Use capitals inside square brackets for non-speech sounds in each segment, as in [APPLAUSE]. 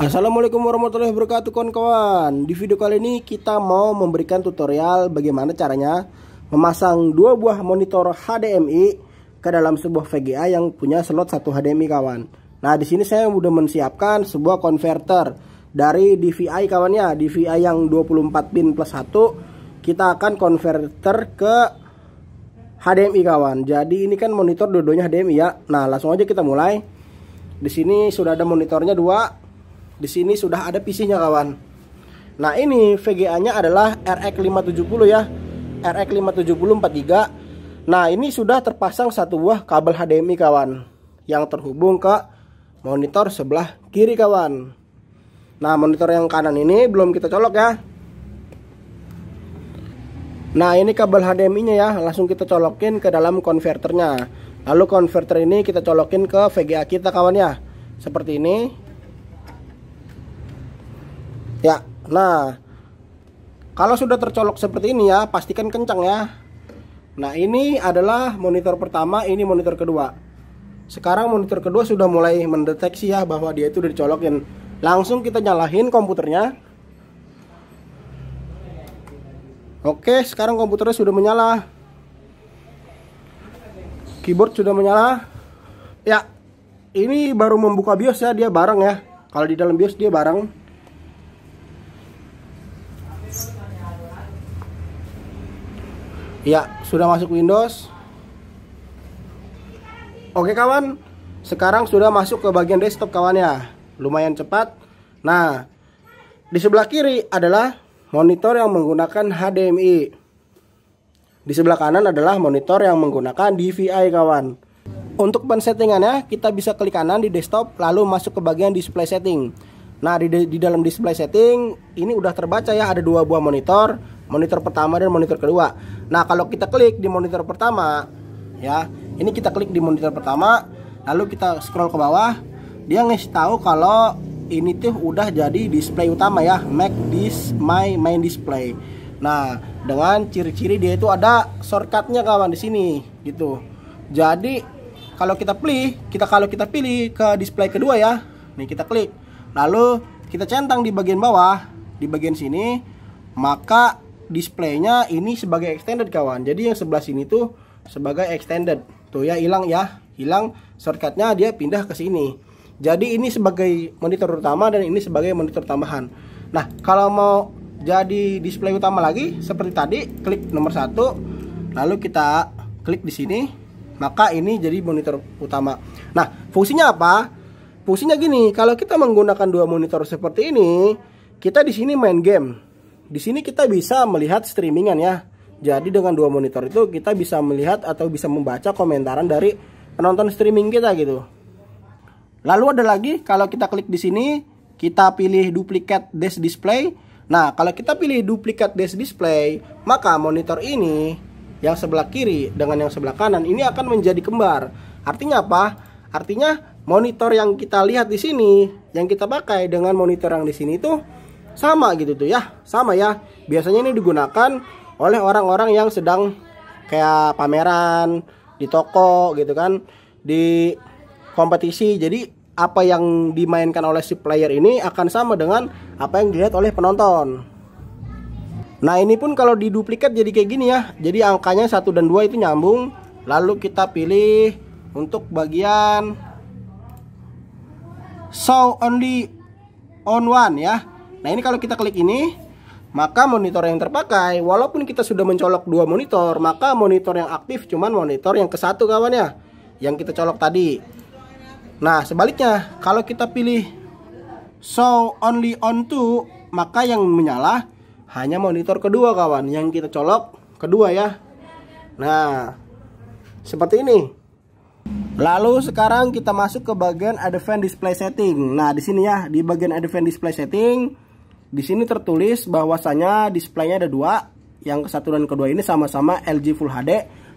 Assalamualaikum warahmatullahi wabarakatuh kawan-kawan. Di video kali ini kita mau memberikan tutorial bagaimana caranya Memasang dua buah monitor HDMI ke dalam sebuah VGA yang punya slot satu HDMI kawan. Nah di sini saya sudah menyiapkan sebuah konverter dari DVI kawannya DVI yang 24 pin plus 1 Kita akan konverter ke HDMI kawan. Jadi ini kan monitor dua-duanya HDMI ya. Nah langsung aja kita mulai. Di sini sudah ada monitornya dua di sini sudah ada PC-nya kawan. Nah, ini VGA-nya adalah RX570 ya. RX570 43. Nah, ini sudah terpasang satu buah kabel HDMI kawan yang terhubung ke monitor sebelah kiri kawan. Nah, monitor yang kanan ini belum kita colok ya. Nah, ini kabel HDMI-nya ya, langsung kita colokin ke dalam konverternya. Lalu konverter ini kita colokin ke VGA kita kawan ya. Seperti ini. Ya, nah kalau sudah tercolok seperti ini ya, pastikan kencang ya. Nah ini adalah monitor pertama, ini monitor kedua. Sekarang monitor kedua sudah mulai mendeteksi ya bahwa dia itu udah dicolokin. Langsung kita nyalahin komputernya. Oke, sekarang komputernya sudah menyala. Keyboard sudah menyala. Ya, ini baru membuka BIOS ya, dia bareng ya. Kalau di dalam BIOS dia bareng. Ya, sudah masuk Windows. Oke kawan, sekarang sudah masuk ke bagian desktop kawan ya. Lumayan cepat. Nah, di sebelah kiri adalah monitor yang menggunakan HDMI. Di sebelah kanan adalah monitor yang menggunakan DVI kawan. Untuk pensettingannya, kita bisa klik kanan di desktop lalu masuk ke bagian display setting. Nah, di, di dalam display setting ini udah terbaca ya ada dua buah monitor monitor pertama dan monitor kedua. Nah, kalau kita klik di monitor pertama, ya, ini kita klik di monitor pertama, lalu kita scroll ke bawah, dia ngasih tahu kalau ini tuh udah jadi display utama ya, make this my main display. Nah, dengan ciri-ciri dia itu ada shortcutnya kawan di sini, gitu. Jadi kalau kita pilih, kita kalau kita pilih ke display kedua ya, nih kita klik, lalu kita centang di bagian bawah, di bagian sini, maka displaynya ini sebagai extended kawan. Jadi yang sebelah sini tuh sebagai extended. Tuh ya hilang ya. Hilang shortcutnya dia pindah ke sini. Jadi ini sebagai monitor utama dan ini sebagai monitor tambahan. Nah kalau mau jadi display utama lagi seperti tadi klik nomor satu. Lalu kita klik di sini maka ini jadi monitor utama. Nah fungsinya apa? Fungsinya gini kalau kita menggunakan dua monitor seperti ini kita di sini main game di sini kita bisa melihat streamingan ya. Jadi dengan dua monitor itu kita bisa melihat atau bisa membaca komentaran dari penonton streaming kita gitu. Lalu ada lagi kalau kita klik di sini kita pilih duplicate dash display. Nah, kalau kita pilih duplicate dash display, maka monitor ini yang sebelah kiri dengan yang sebelah kanan ini akan menjadi kembar. Artinya apa? Artinya monitor yang kita lihat di sini, yang kita pakai dengan monitor yang di sini itu sama gitu tuh ya. Sama ya. Biasanya ini digunakan oleh orang-orang yang sedang kayak pameran di toko gitu kan di kompetisi. Jadi apa yang dimainkan oleh si player ini akan sama dengan apa yang dilihat oleh penonton. Nah ini pun kalau diduplikat jadi kayak gini ya. Jadi angkanya satu dan dua itu nyambung. Lalu kita pilih untuk bagian show only on one ya Nah ini kalau kita klik ini maka monitor yang terpakai. Walaupun kita sudah mencolok dua monitor maka monitor yang aktif cuman monitor yang ke satu kawan ya yang kita colok tadi. Nah sebaliknya kalau kita pilih show only on to maka yang menyala hanya monitor kedua kawan. Yang kita colok kedua ya. Nah seperti ini. Lalu sekarang kita masuk ke bagian advanced display setting. Nah di sini ya di bagian advanced display setting di sini tertulis bahwasanya displaynya ada dua, yang satu dan kedua ini sama-sama LG Full HD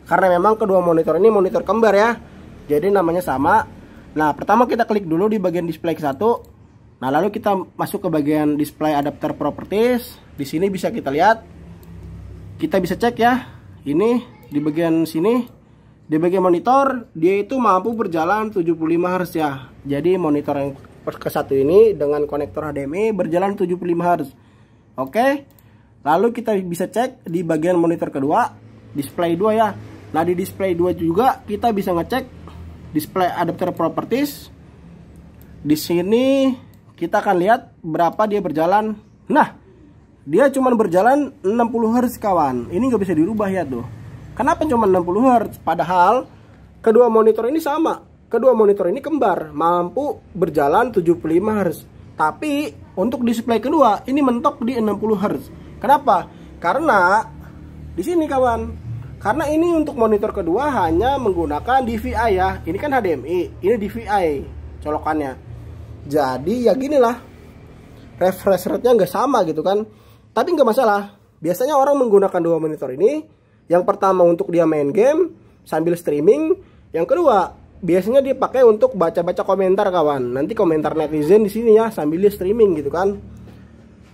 karena memang kedua monitor ini monitor kembar ya. Jadi namanya sama. Nah, pertama kita klik dulu di bagian display satu. Nah, lalu kita masuk ke bagian display adapter properties. Di sini bisa kita lihat. Kita bisa cek ya. Ini di bagian sini di bagian monitor dia itu mampu berjalan 75 Hz ya. Jadi monitor yang ke satu ini dengan konektor HDMI berjalan 75 Hz. Oke. Lalu kita bisa cek di bagian monitor kedua, display 2 ya. Nah, di display 2 juga kita bisa ngecek display adapter properties. Di sini kita akan lihat berapa dia berjalan. Nah, dia cuma berjalan 60 Hz kawan. Ini nggak bisa dirubah ya tuh. Kenapa cuma 60 Hz? Padahal kedua monitor ini sama. Kedua monitor ini kembar, mampu berjalan 75 Hz. Tapi untuk display kedua ini mentok di 60 Hz. Kenapa? Karena di sini kawan. Karena ini untuk monitor kedua hanya menggunakan DVI ya. Ini kan HDMI, ini DVI colokannya. Jadi ya gini lah. Refresh rate-nya nggak sama gitu kan. Tapi nggak masalah. Biasanya orang menggunakan dua monitor ini. Yang pertama untuk dia main game sambil streaming. Yang kedua biasanya dipakai untuk baca-baca komentar kawan. Nanti komentar netizen di sini ya sambil dia streaming gitu kan.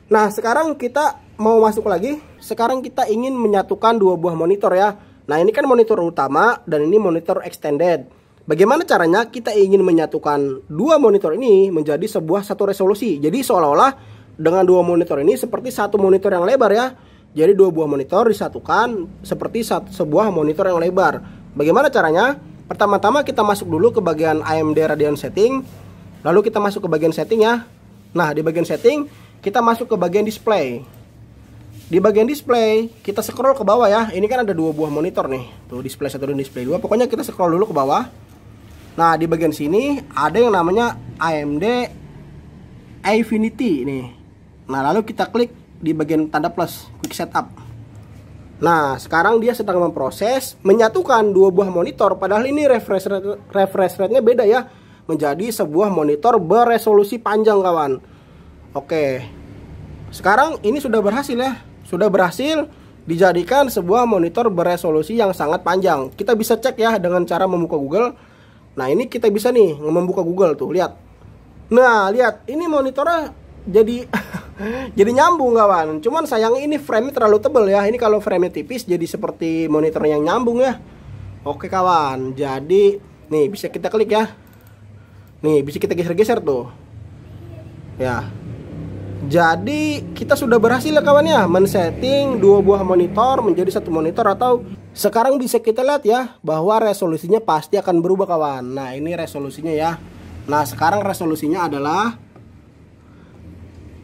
Nah sekarang kita mau masuk lagi, sekarang kita ingin menyatukan dua buah monitor ya. Nah ini kan monitor utama dan ini monitor extended. Bagaimana caranya kita ingin menyatukan dua monitor ini menjadi sebuah satu resolusi. Jadi seolah-olah dengan dua monitor ini seperti satu monitor yang lebar ya. Jadi dua buah monitor disatukan seperti satu, sebuah monitor yang lebar. Bagaimana caranya? Pertama-tama kita masuk dulu ke bagian AMD Radeon setting. Lalu kita masuk ke bagian setting ya. Nah di bagian setting kita masuk ke bagian display. Di bagian display, kita scroll ke bawah ya. Ini kan ada dua buah monitor nih. Tuh display satu dan display dua. Pokoknya kita scroll dulu ke bawah. Nah, di bagian sini ada yang namanya AMD Infinity nih. Nah, lalu kita klik di bagian tanda plus, quick setup. Nah, sekarang dia sedang memproses menyatukan dua buah monitor padahal ini refresh rate, refresh rate-nya beda ya. Menjadi sebuah monitor beresolusi panjang kawan. Oke. Sekarang ini sudah berhasil ya sudah berhasil dijadikan sebuah monitor beresolusi yang sangat panjang. Kita bisa cek ya dengan cara membuka Google. Nah, ini kita bisa nih membuka Google tuh, lihat. Nah, lihat, ini monitornya jadi [LAUGHS] jadi nyambung kawan. Cuman sayang ini frame terlalu tebal ya. Ini kalau frame tipis jadi seperti monitor yang nyambung ya. Oke kawan, jadi nih bisa kita klik ya. Nih, bisa kita geser-geser tuh. Ya, jadi kita sudah berhasil ya kawan ya men-setting dua buah monitor menjadi satu monitor atau sekarang bisa kita lihat ya bahwa resolusinya pasti akan berubah kawan. Nah, ini resolusinya ya. Nah, sekarang resolusinya adalah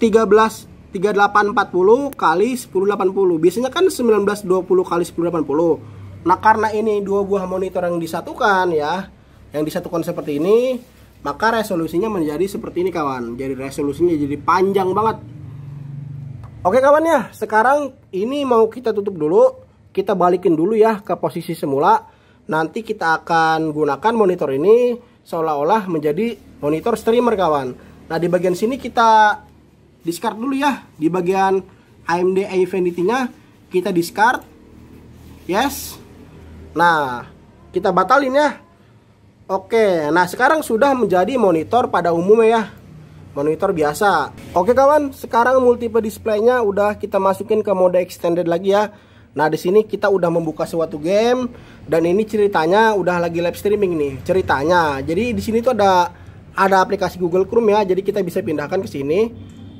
13 3840 kali 1080. Biasanya kan 1920 kali 1080. Nah, karena ini dua buah monitor yang disatukan ya, yang disatukan seperti ini, maka resolusinya menjadi seperti ini kawan. Jadi resolusinya jadi panjang banget. Oke kawan ya sekarang ini mau kita tutup dulu. Kita balikin dulu ya ke posisi semula. Nanti kita akan gunakan monitor ini seolah-olah menjadi monitor streamer kawan. Nah di bagian sini kita discard dulu ya. Di bagian AMD Infinity nya kita discard. Yes. Nah kita batalin ya. Oke, nah sekarang sudah menjadi monitor pada umumnya ya. Monitor biasa. Oke kawan, sekarang multiple displaynya udah kita masukin ke mode extended lagi ya. Nah di sini kita udah membuka suatu game Dan ini ceritanya udah lagi live streaming nih Ceritanya, jadi di sini tuh ada ada aplikasi Google Chrome ya. Jadi kita bisa pindahkan ke sini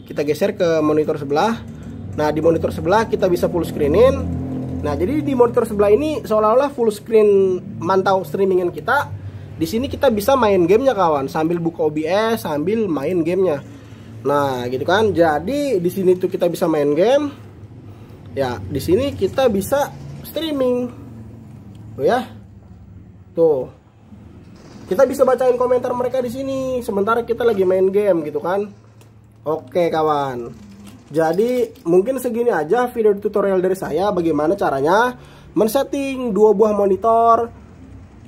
Kita geser ke monitor sebelah. Nah di monitor sebelah kita bisa full screenin. Nah jadi di monitor sebelah ini seolah-olah full screen mantau streamingan kita. Di sini kita bisa main gamenya kawan. Sambil buka OBS sambil main gamenya. Nah gitu kan? Jadi di sini tuh kita bisa main game. Ya di sini kita bisa streaming. Tuh ya. Tuh. Kita bisa bacain komentar mereka di sini. Sementara kita lagi main game gitu kan oke kawan. Jadi mungkin segini aja video tutorial dari saya. Bagaimana caranya men-setting dua buah monitor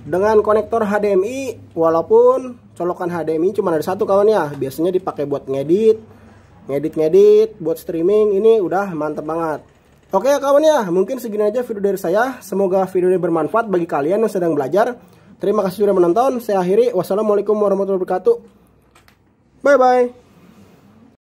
dengan konektor HDMI walaupun colokan HDMI cuma ada satu kawan ya. Biasanya dipakai buat ngedit ngedit-ngedit buat streaming. Ini udah mantep banget. Oke ya kawan ya. Mungkin segini aja video dari saya. Semoga video ini bermanfaat bagi kalian yang sedang belajar. Terima kasih sudah menonton. Saya akhiri. Wassalamualaikum warahmatullahi wabarakatuh. Bye bye